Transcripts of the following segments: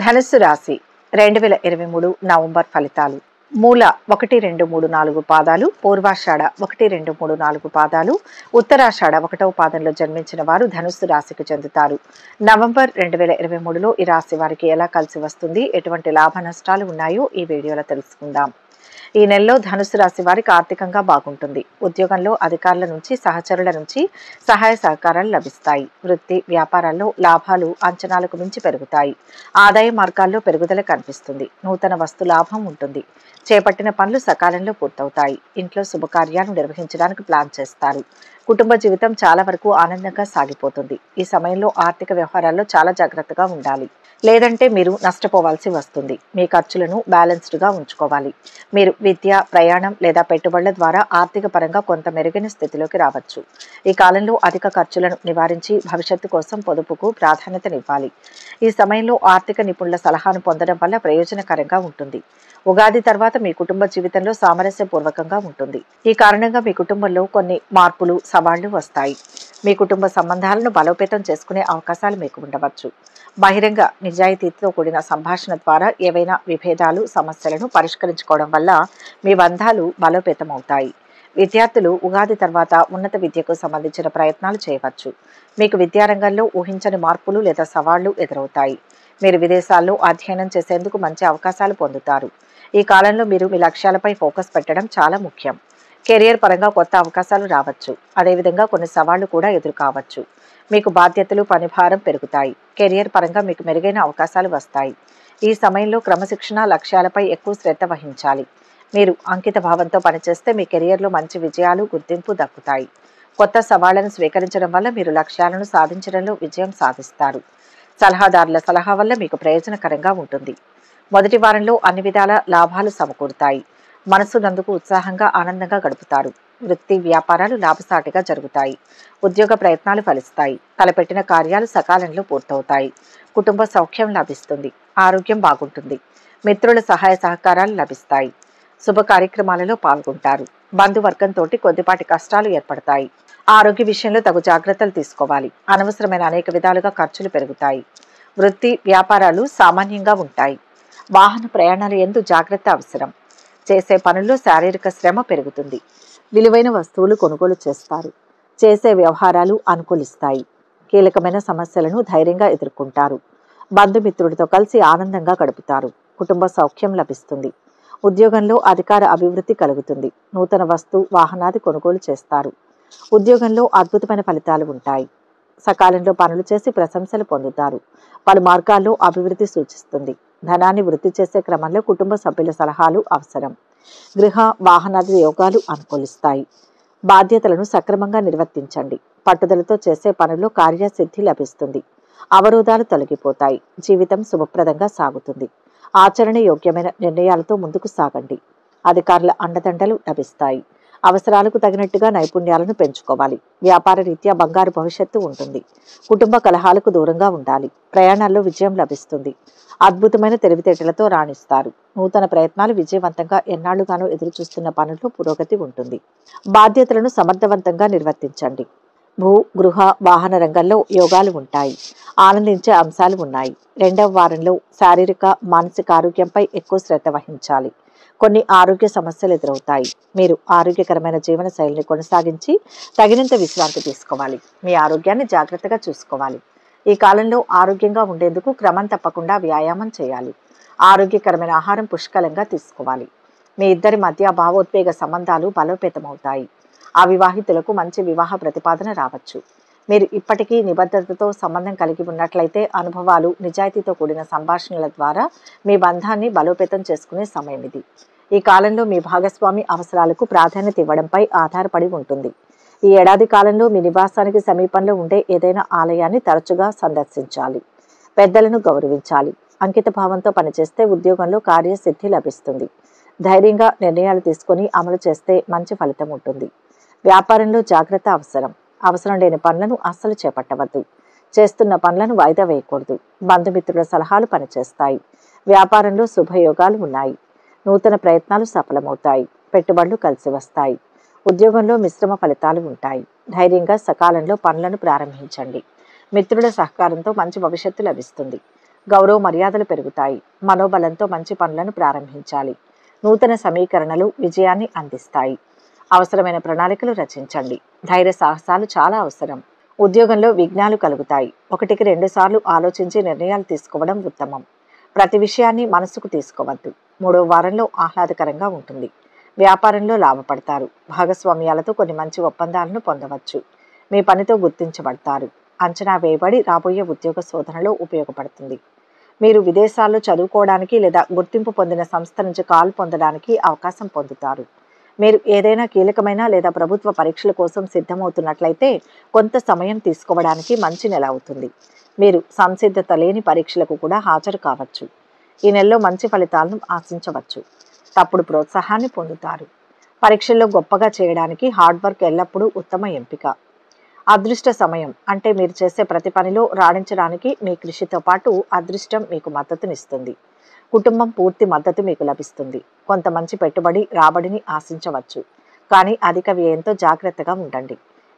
ధనుస్సు రాశి రెండు వేల ఇరవై మూడు నవంబర్ ఫలితాలు. మూల ఒకటి రెండు మూడు నాలుగు పాదాలు పూర్వాషాఢ ఒకటి రెండు మూడు నాలుగు పాదాలు ఉత్తరాషాఢ ఒకటవ పాదంలో జన్మించిన వారు ధనుస్సు రాశికి చెందుతారు. నవంబర్ రెండు వేల ఇరవై మూడులో ఈ రాశి వారికి ఎలా కలిసి వస్తుంది ఎటువంటి లాభ నష్టాలు ఉన్నాయో ఈ వీడియోలో తెలుసుకుందాం. ఈ నెలలో ధనుసు రాశి వారికి ఆర్థికంగా బాగుంటుంది. ఉద్యోగంలో అధికారుల నుంచి సహచరుల నుంచి సహాయ సహకారాలు లభిస్తాయి. వృత్తి వ్యాపారాల్లో లాభాలు అంచనాలకు మించి పెరుగుతాయి. ఆదాయ మార్గాల్లో పెరుగుదల కనిపిస్తుంది. నూతన వస్తు లాభం ఉంటుంది. చేపట్టిన పనులు సకాలంలో పూర్తవుతాయి. ఇంట్లో శుభకార్యాలు నిర్వహించడానికి ప్లాన్ చేస్తారు. కుటుంబ జీవితం చాలా వరకు ఆనందంగా సాగిపోతుంది. ఈ సమయంలో ఆర్థిక వ్యవహారాల్లో చాలా జాగ్రత్తగా ఉండాలి. లేదంటే మీరు నష్టపోవాల్సి వస్తుంది. మీ ఖర్చులను బ్యాలెన్స్డ్గా ఉంచుకోవాలి. మీరు విద్య ప్రయాణం లేదా పెట్టుబడుల ద్వారా ఆర్థిక పరంగా కొంత మెరుగైన స్థితిలోకి రావచ్చు. ఈ కాలంలో అధిక ఖర్చులను నివారించి భవిష్యత్తు కోసం పొదుపుకు ప్రాధాన్యతనివ్వాలి. ఈ సమయంలో ఆర్థిక నిపుణుల సలహాను పొందడం వల్ల ప్రయోజనకరంగా ఉంటుంది. ఉగాది తర్వాత మీ కుటుంబ జీవితంలో సామరస్యపూర్వకంగా ఉంటుంది. ఈ కారణంగా మీ కుటుంబంలో కొన్ని మార్పులు సవాళ్ళు వస్తాయి. మీ కుటుంబ సంబంధాలను బలోపేతం చేసుకునే అవకాశాలు మీకు ఉండవచ్చు. బహిరంగ నిజాయితీతో కూడిన సంభాషణ ద్వారా ఏవైనా విభేదాలు సమస్యలను పరిష్కరించుకోవడం వల్ల మీ బంధాలు బలోపేతమవుతాయి. విద్యార్థులు ఉగాది తర్వాత ఉన్నత విద్యకు సంబంధించిన ప్రయత్నాలు చేయవచ్చు. మీకు విద్యారంగంలో ఊహించని మార్పులు లేదా సవాళ్ళు ఎదురవుతాయి. మీరు విదేశాల్లో అధ్యయనం చేసేందుకు మంచి అవకాశాలు పొందుతారు. ఈ కాలంలో మీరు మీ లక్ష్యాలపై ఫోకస్ పెట్టడం చాలా ముఖ్యం. కెరియర్ పరంగా కొత్త అవకాశాలు రావచ్చు. అదేవిధంగా కొన్ని సవాళ్ళు కూడా ఎదురు కావచ్చు మీకు బాధ్యతలు పనిభారం పెరుగుతాయి. కెరియర్ పరంగా మీకు మెరుగైన అవకాశాలు వస్తాయి. ఈ సమయంలో క్రమశిక్షణ లక్ష్యాలపై ఎక్కువ శ్రద్ధ వహించాలి. మీరు అంకిత భావంతో పనిచేస్తే మీ కెరియర్లో మంచి విజయాలు గుర్తింపు దక్కుతాయి. కొత్త సవాళ్ళను స్వీకరించడం వల్ల మీరు లక్ష్యాలను సాధించడంలో విజయం సాధిస్తారు. సలహాదారుల సలహా వల్ల మీకు ప్రయోజనకరంగా ఉంటుంది. మొదటి వారంలో అన్ని విధాల లాభాలు సమకూరుతాయి. మనసు నందుకు ఉత్సాహంగా ఆనందంగా గడుపుతారు. వృత్తి వ్యాపారాలు లాభసాటిగా జరుగుతాయి. ఉద్యోగ ప్రయత్నాలు ఫలిస్తాయి. తలపెట్టిన కార్యాలు సకాలంలో పూర్తవుతాయి. కుటుంబ సౌఖ్యం లభిస్తుంది. ఆరోగ్యం బాగుంటుంది. మిత్రుల సహాయ సహకారాలు లభిస్తాయి. శుభ కార్యక్రమాలలో పాల్గొంటారు. బంధువర్గంతో కొద్దిపాటి కష్టాలు ఏర్పడతాయి. ఆరోగ్య విషయంలో తగు జాగ్రత్తలు తీసుకోవాలి. అనవసరమైన అనేక విధాలుగా ఖర్చులు పెరుగుతాయి. వృత్తి వ్యాపారాలు సామాన్యంగా ఉంటాయి. వాహన ప్రయాణాలు ఎందు జాగ్రత్త అవసరం. చేసే పనుల్లో శారీరక శ్రమ పెరుగుతుంది. విలువైన వస్తువులు కొనుగోలు చేస్తారు. చేసే వ్యవహారాలు అనుకూలిస్తాయి. కీలకమైన సమస్యలను ధైర్యంగా ఎదుర్కొంటారు. బంధుమిత్రుడితో కలిసి ఆనందంగా గడుపుతారు. కుటుంబ సౌఖ్యం లభిస్తుంది. ఉద్యోగంలో అధికార అభివృద్ధి కలుగుతుంది. నూతన వస్తు వాహనాది కొనుగోలు చేస్తారు. ఉద్యోగంలో అద్భుతమైన ఫలితాలు ఉంటాయి. సకాలంలో పనులు చేసి ప్రశంసలు పొందుతారు. పలు మార్గాల్లో అభివృద్ధి సూచిస్తుంది. ధనాన్ని వృద్ధి చేసే క్రమంలో కుటుంబ సభ్యుల సలహాలు అవసరం. గృహ వాహనాది యోగాలు అనుకూలిస్తాయి. బాధ్యతలను సక్రమంగా నిర్వర్తించండి. పట్టుదలతో చేసే పనుల్లో కార్యసిద్ధి లభిస్తుంది. అవరోధాలు తొలగిపోతాయి. జీవితం శుభప్రదంగా సాగుతుంది. ఆచరణ యోగ్యమైన నిర్ణయాలతో ముందుకు సాగండి. అధికారుల అండదండలు లభిస్తాయి. అవసరాలకు తగినట్టుగా నైపుణ్యాలను పెంచుకోవాలి. వ్యాపార రీత్యా బంగారు భవిష్యత్తు ఉంటుంది. కుటుంబ కలహాలకు దూరంగా ఉండాలి. ప్రయాణాల్లో విజయం లభిస్తుంది. అద్భుతమైన తెలివితేటలతో రాణిస్తారు. నూతన ప్రయత్నాలు విజయవంతంగా ఎన్నాళ్ళుగానూ ఎదురుచూస్తున్న పనుల్లో పురోగతి ఉంటుంది. బాధ్యతలను సమర్థవంతంగా నిర్వర్తించండి. భూ గృహ వాహన రంగంలో యోగాలు ఉంటాయి. ఆనందించే అంశాలు ఉన్నాయి. రెండవ వారంలో శారీరక మానసిక ఆరోగ్యంపై ఎక్కువ శ్రద్ధ వహించాలి. కొన్ని ఆరోగ్య సమస్యలు ఎదురవుతాయి. మీరు ఆరోగ్యకరమైన జీవన శైలిని కొనసాగించి తగినంత విశ్రాంతి తీసుకోవాలి. మీ ఆరోగ్యాన్ని జాగ్రత్తగా చూసుకోవాలి. ఈ కాలంలో ఆరోగ్యంగా ఉండేందుకు క్రమం తప్పకుండా వ్యాయామం చేయాలి. ఆరోగ్యకరమైన ఆహారం పుష్కలంగా తీసుకోవాలి. మీ ఇద్దరి మధ్య భావోద్వేగ సంబంధాలు బలోపేతమవుతాయి. అవివాహితులకు మంచి వివాహ ప్రతిపాదన రావచ్చు. మీరు ఇప్పటికీ నిబద్ధతతో సంబంధం కలిగి ఉన్నట్లయితే అనుభవాలు నిజాయితీతో కూడిన సంభాషణల ద్వారా మీ బంధాన్ని బలోపేతం చేసుకునే సమయం ఇది. ఈ కాలంలో మీ భాగస్వామి అవసరాలకు ప్రాధాన్యత ఇవ్వడంపై ఆధారపడి ఉంటుంది. ఈ ఏడాది కాలంలో మీ నివాసానికి సమీపంలో ఉండే ఏదైనా ఆలయాన్ని తరచుగా సందర్శించాలి. పెద్దలను గౌరవించాలి. అంకిత భావంతో పనిచేస్తే ఉద్యోగంలో కార్యసిద్ధి లభిస్తుంది. ధైర్యంగా నిర్ణయాలు తీసుకొని అమలు చేస్తే మంచి ఫలితం ఉంటుంది. వ్యాపారంలో జాగ్రత్త అవసరం. అవసరం లేని పనులను అస్సలు చేపట్టవద్దు. చేస్తున్న పనులను వాయిదా వేయకూడదు. బంధుమిత్రుల సలహాలు పనిచేస్తాయి. వ్యాపారంలో శుభయోగాలు ఉన్నాయి. నూతన ప్రయత్నాలు సఫలమవుతాయి. పెట్టుబడులు కలిసి వస్తాయి. ఉద్యోగంలో మిశ్రమ ఫలితాలు ఉంటాయి. ధైర్యంగా సకాలంలో పనులను ప్రారంభించండి. మిత్రుల సహకారంతో మంచి భవిష్యత్తు లభిస్తుంది. గౌరవ మర్యాదలు పెరుగుతాయి. మనోబలంతో మంచి పనులను ప్రారంభించాలి. నూతన సమీకరణలు విజయాన్ని అందిస్తాయి. అవసరమైన ప్రణాళికలు రచించండి. ధైర్య సాహసాలు చాలా అవసరం. ఉద్యోగంలో విఘ్నాలు కలుగుతాయి. ఒకటికి రెండుసార్లు ఆలోచించి నిర్ణయాలు తీసుకోవడం ఉత్తమం. ప్రతి విషయాన్ని మనసుకు తీసుకోవద్దు. మూడో వారంలో ఆహ్లాదకరంగా ఉంటుంది. వ్యాపారంలో లాభపడతారు. భాగస్వామ్యాలతో కొన్ని మంచి ఒప్పందాలను పొందవచ్చు. మీ పనితో గుర్తించబడతారు. అంచనా వేయబడి రాబోయే ఉద్యోగ శోధనలో ఉపయోగపడుతుంది. మీరు విదేశాల్లో చదువుకోవడానికి లేదా గుర్తింపు పొందిన సంస్థ నుంచి కాల్ పొందడానికి అవకాశం పొందుతారు. మీరు ఏదైనా కీలకమైన లేదా ప్రభుత్వ పరీక్షల కోసం సిద్ధమవుతున్నట్లయితే కొంత సమయం తీసుకోవడానికి మంచి నెల అవుతుంది. మీరు సంసిద్ధత లేని పరీక్షలకు కూడా హాజరు కావచ్చు. ఈ నెలలో మంచి ఫలితాలను ఆశించవచ్చు. తప్పుడు ప్రోత్సాహాన్ని పొందుతారు. పరీక్షల్లో గొప్పగా చేయడానికి హార్డ్ వర్క్ ఎల్లప్పుడూ ఉత్తమ ఎంపిక. అదృష్ట సమయం అంటే మీరు చేసే ప్రతి పనిలో రాణించడానికి మీ కృషితో పాటు అదృష్టం మీకు మద్దతునిస్తుంది. కుటుంబం పూర్తి మద్దతు మీకు లభిస్తుంది. కొంత మంచి పెట్టుబడి రాబడిని ఆశించవచ్చు. కానీ అధిక వ్యయంతో జాగ్రత్తగా ఉండండి.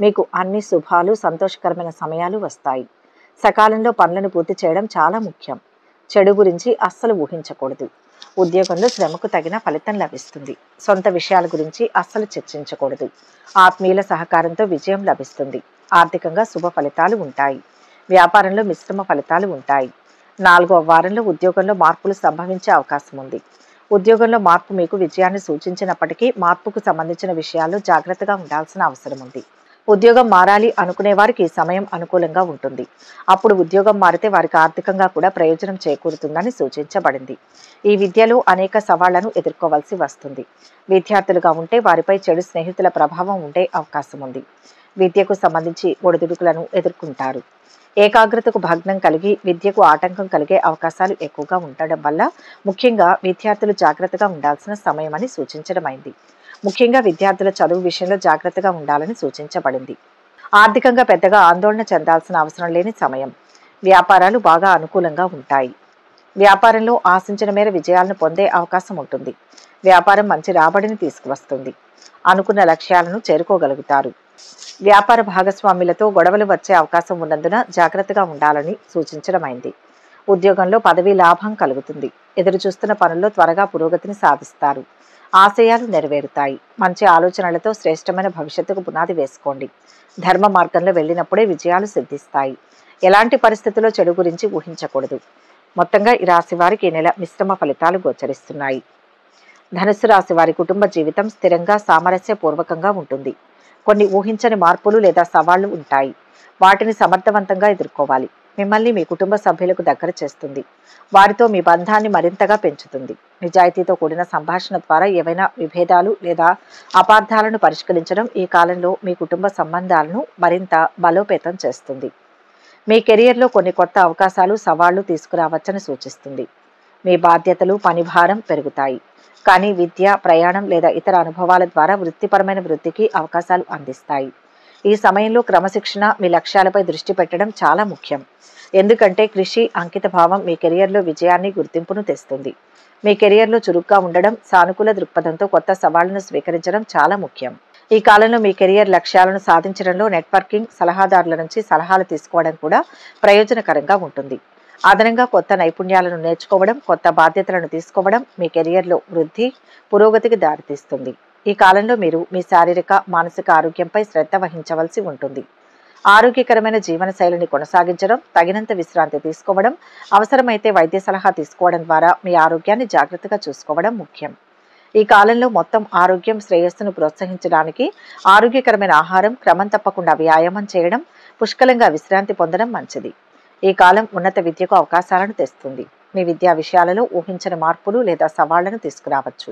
మీకు అన్ని శుభాలు సంతోషకరమైన సమయాలు వస్తాయి. సకాలంలో పనులను పూర్తి చేయడం చాలా ముఖ్యం. చెడు గురించి అస్సలు ఊహించకూడదు. ఉద్యోగంలో శ్రమకు తగిన ఫలితం లభిస్తుంది. సొంత విషయాల గురించి అస్సలు చర్చించకూడదు. ఆత్మీయుల సహకారంతో విజయం లభిస్తుంది. ఆర్థికంగా శుభ ఫలితాలు ఉంటాయి. వ్యాపారంలో మిశ్రమ ఫలితాలు ఉంటాయి. నాలుగో వారంలో ఉద్యోగంలో మార్పులు సంభవించే అవకాశం ఉంది. ఉద్యోగంలో మార్పు మీకు విజయాన్ని సూచించినప్పటికీ మార్పుకు సంబంధించిన విషయాల్లో జాగ్రత్తగా ఉండాల్సిన అవసరం ఉంది. ఉద్యోగం మారాలి అనుకునే వారికి సమయం అనుకూలంగా ఉంటుంది. అప్పుడు ఉద్యోగం మారితే వారికి ఆర్థికంగా కూడా ప్రయోజనం చేకూరుతుందని సూచించబడింది. ఈ విద్యలో అనేక సవాళ్ళను ఎదుర్కోవాల్సి వస్తుంది. విద్యార్థులుగా ఉంటే వారిపై చెడు స్నేహితుల ప్రభావం ఉండే అవకాశం ఉంది. విద్యకు సంబంధించి ఒడిదుడుకులను ఎదుర్కొంటారు. ఏకాగ్రతకు భగ్నం కలిగి విద్యకు ఆటంకం కలిగే అవకాశాలు ఎక్కువగా ఉండడం వల్ల ముఖ్యంగా విద్యార్థులు జాగ్రత్తగా ఉండాల్సిన సమయమని సూచించడమైంది. ముఖ్యంగా విద్యార్థుల చదువు విషయంలో జాగ్రత్తగా ఉండాలని సూచించబడింది. ఆర్థికంగా పెద్దగా ఆందోళన చెందాల్సిన అవసరం లేని సమయం. వ్యాపారాలు బాగా అనుకూలంగా ఉంటాయి. వ్యాపారంలో ఆశించిన మేర విజయాలను పొందే అవకాశం ఉంటుంది. వ్యాపారం మంచి రాబడిని తీసుకువస్తుంది. అనుకున్న లక్ష్యాలను చేరుకోగలుగుతారు. వ్యాపార భాగస్వాములతో గొడవలు వచ్చే అవకాశం ఉన్నందున జాగ్రత్తగా ఉండాలని సూచించడమైంది. ఉద్యోగంలో పదవీ లాభం కలుగుతుంది. ఎదురు చూస్తున్న పనుల్లో త్వరగా పురోగతిని సాధిస్తారు. ఆశయాలు నెరవేరుతాయి. మంచి ఆలోచనలతో శ్రేష్టమైన భవిష్యత్తుకు పునాది వేసుకోండి. ధర్మ మార్గంలో వెళ్ళినప్పుడే విజయాలు సిద్ధిస్తాయి. ఎలాంటి పరిస్థితుల్లో చెడు గురించి ఊహించకూడదు. మొత్తంగా ఈ రాశి వారికి ఈ నెల మిశ్రమ ఫలితాలు గోచరిస్తున్నాయి. ధనుస్సు రాశి వారి కుటుంబ జీవితం స్థిరంగా సామరస్యపూర్వకంగా ఉంటుంది. కొన్ని ఊహించని మార్పులు లేదా సవాళ్ళు ఉంటాయి. వాటిని సమర్థవంతంగా ఎదుర్కోవాలి. మిమ్మల్ని మీ కుటుంబ సభ్యులకు దగ్గర చేస్తుంది. వారితో మీ బంధాన్ని మరింతగా పెంచుతుంది. నిజాయితీతో కూడిన సంభాషణ ద్వారా ఏవైనా విభేదాలు లేదా అపార్థాలను పరిష్కరించడం ఈ కాలంలో మీ కుటుంబ సంబంధాలను మరింత బలోపేతం చేస్తుంది. మీ కెరియర్లో కొన్ని కొత్త అవకాశాలు సవాళ్ళు తీసుకురావచ్చని సూచిస్తుంది. మీ బాధ్యతలు పనిభారం పెరుగుతాయి. కానీ విద్య ప్రయాణం లేదా ఇతర అనుభవాల ద్వారా వృత్తిపరమైన వృద్ధికి అవకాశాలు అందిస్తాయి. ఈ సమయంలో క్రమశిక్షణ మీ లక్ష్యాలపై దృష్టి పెట్టడం చాలా ముఖ్యం. ఎందుకంటే కృషి అంకిత భావం మీ కెరియర్లో విజయాన్ని గుర్తింపును తెస్తుంది. మీ కెరియర్లో చురుగ్గా ఉండడం సానుకూల దృక్పథంతో కొత్త సవాళ్ళను స్వీకరించడం చాలా ముఖ్యం. ఈ కాలంలో మీ కెరియర్ లక్ష్యాలను సాధించడంలో నెట్వర్కింగ్ సలహాదారుల నుంచి సలహాలు తీసుకోవడం కూడా ప్రయోజనకరంగా ఉంటుంది. అదనంగా కొత్త నైపుణ్యాలను నేర్చుకోవడం కొత్త బాధ్యతలను తీసుకోవడం మీ కెరియర్లో వృద్ధి పురోగతికి దారితీస్తుంది. ఈ కాలంలో మీరు మీ శారీరక మానసిక ఆరోగ్యంపై శ్రద్ధ వహించవలసి ఉంటుంది. ఆరోగ్యకరమైన జీవన శైలిని కొనసాగించడం తగినంత విశ్రాంతి తీసుకోవడం అవసరమైతే వైద్య సలహా తీసుకోవడం ద్వారా మీ ఆరోగ్యాన్ని జాగ్రత్తగా చూసుకోవడం ముఖ్యం. ఈ కాలంలో మొత్తం ఆరోగ్యం శ్రేయస్సును ప్రోత్సహించడానికి ఆరోగ్యకరమైన ఆహారం క్రమం తప్పకుండా వ్యాయామం చేయడం పుష్కలంగా విశ్రాంతి పొందడం మంచిది. ఈ కాలం ఉన్నత విద్యకు అవకాశాలను తెస్తుంది. మీ విద్యా విషయాలలో ఊహించని మార్పులు లేదా సవాళ్ళను తీసుకురావచ్చు.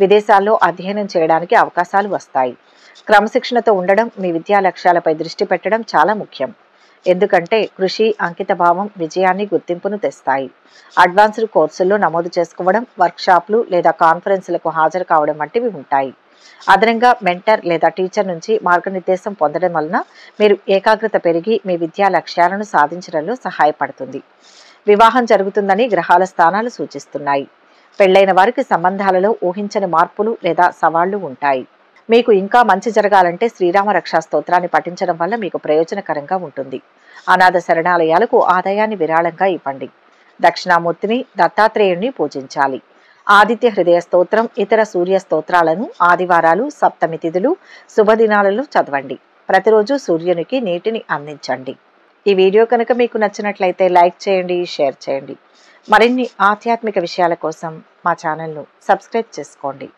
విదేశాల్లో అధ్యయనం చేయడానికి అవకాశాలు వస్తాయి. క్రమశిక్షణతో ఉండడం మీ విద్యా లక్ష్యాలపై దృష్టి పెట్టడం చాలా ముఖ్యం. ఎందుకంటే కృషి అంకిత భావం విజయాన్ని గుర్తింపును తెస్తాయి. అడ్వాన్స్డ్ కోర్సుల్లో నమోదు చేసుకోవడం వర్క్షాప్లు లేదా కాన్ఫరెన్సులకు హాజరు కావడం వంటివి ఉంటాయి. అదనంగా మెంటర్ లేదా టీచర్ నుంచి మార్గనిర్దేశం పొందడం వలన మీరు ఏకాగ్రత పెరిగి మీ విద్యా లక్ష్యాలను సాధించడంలో సహాయపడుతుంది. వివాహం జరుగుతుందని గ్రహాల స్థానాలు సూచిస్తున్నాయి. పెళ్ళైన వారికి సంబంధాలలో ఊహించని మార్పులు లేదా సవాళ్ళు ఉంటాయి. మీకు ఇంకా మంచి జరగాలంటే శ్రీరామ రక్షా స్తోత్రాన్ని పఠించడం వల్ల మీకు ప్రయోజనకరంగా ఉంటుంది. అనాథ శరణాలయాలకు ఆదాయాన్ని విరాళంగా ఇవ్వండి. దక్షిణామూర్తిని దత్తాత్రేయుణ్ణి పూజించాలి. ఆదిత్య హృదయ స్తోత్రం ఇతర సూర్య స్తోత్రాలను ఆదివారాలు సప్తమి తిథులు శుభదినాలలో చదవండి. ప్రతిరోజు సూర్యునికి నీటిని అందించండి. ఈ వీడియో కనుక మీకు నచ్చినట్లయితే లైక్ చేయండి షేర్ చేయండి. మరిన్ని ఆధ్యాత్మిక విషయాల కోసం మా ఛానల్ను సబ్స్క్రైబ్ చేసుకోండి.